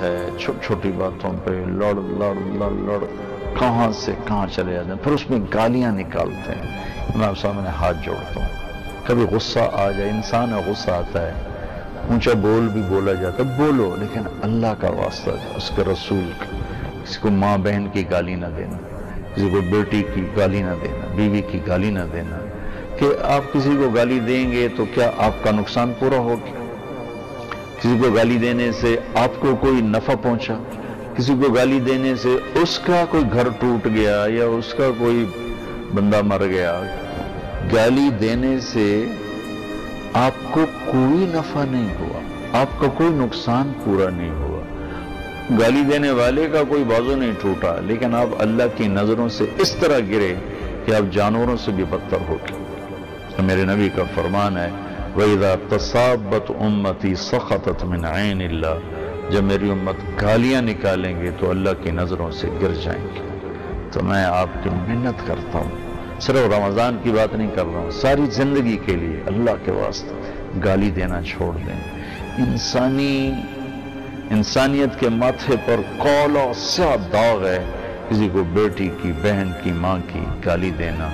ہے، چھوٹی چھوٹی باتوں پہ لڑ لڑ لڑ لڑ، کہاں سے کہاں چلے جاتے ہیں، پھر اس میں گالیاں نکالتے ہیں۔ میں آپ سامنے ہاتھ جوڑتا ہوں کبھی غصہ آ جائے، انسان ہے غصہ آتا ہے۔ اونچا بول بھی بولا جاتا ہے، بولو، لیکن اللہ کا واسطہ اس کے رسول کا۔ کسی کو ماں بہن کی گالی نہ دینا، کسی کو بیٹی کی گالی نہ دینا، بیوی کی گالی نہ دینا کہ آپ کسی کو گالی دیں گے تو کیا آپ کا نقصان پورا ہوگا کسی کو گالی دینے سے آپ کو کوئی نفع پہنچا؟ کسی کو گالی دینے سے اس کا کوئی گھر ٹوٹ گیا یا اس کا کوئی بندہ مر گیا؟ گالی دینے سے آپ کو کوئی نفع نہیں ہوا، آپ کا کوئی نقصان پورا نہیں ہوا۔ گالی دینے والے کا کوئی بازو نہیں ٹوٹا، لیکن آپ اللہ کی نظروں سے اس طرح گرے کہ آپ جانوروں سے بھی بدتر ہو گئے۔ میرے نبی کا فرمان ہے وَإِذَا تَصَابَتْ أُمَّتِي سَخَطَتْ مِنْ عَيْنِ اللَّهِ، جب میری امت گالیاں نکالیں گے تو اللہ کی نظروں سے گر جائیں گے۔ تو میں آپ کی محنت کرتا ہوں۔ صرف رمضان کی بات نہیں کر رہا ہوں، ساری زندگی کے لیے اللہ کے واسطے گالی دینا چھوڑ دیں۔ انسانی، انسانیت کے ماتھے پر کولا سیاہ داغ ہے۔ کسی کو بیٹی کی، بہن کی، ماں کی گالی دینا۔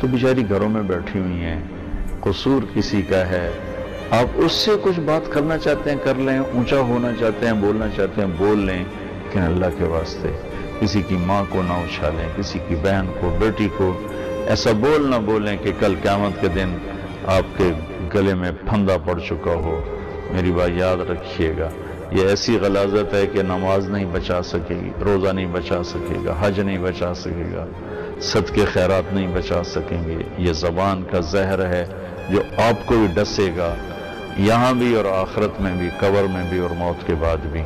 تو بیچاری گھروں میں بیٹھی ہوئی ہیں۔ قصور کسی کا ہے۔ آپ اس سے کچھ بات کرنا چاہتے ہیں، کر لیں، اونچا ہونا چاہتے ہیں، بولنا چاہتے ہیں، بول لیں، لیکن اللہ کے واسطے کسی کی ماں کو نہ اچھالیں، کسی کی بہن کو، بیٹی کو۔ ایسا بول نہ بولیں کہ کل قیامت کے دن آپ کے گلے میں پھندا پڑ چکا ہو۔ میری بات یاد رکھیے گا۔ یہ ایسی غلازت ہے کہ نماز نہیں بچا سکے گی، روزہ نہیں بچا سکے گا، حج نہیں بچا سکے گا، صدقے خیرات نہیں بچا سکیں گے۔ یہ زبان کا زہر ہے۔ جو آپ کو بھی ڈسے گا، یہاں بھی اور آخرت میں بھی، قبر میں بھی اور موت کے بعد بھی۔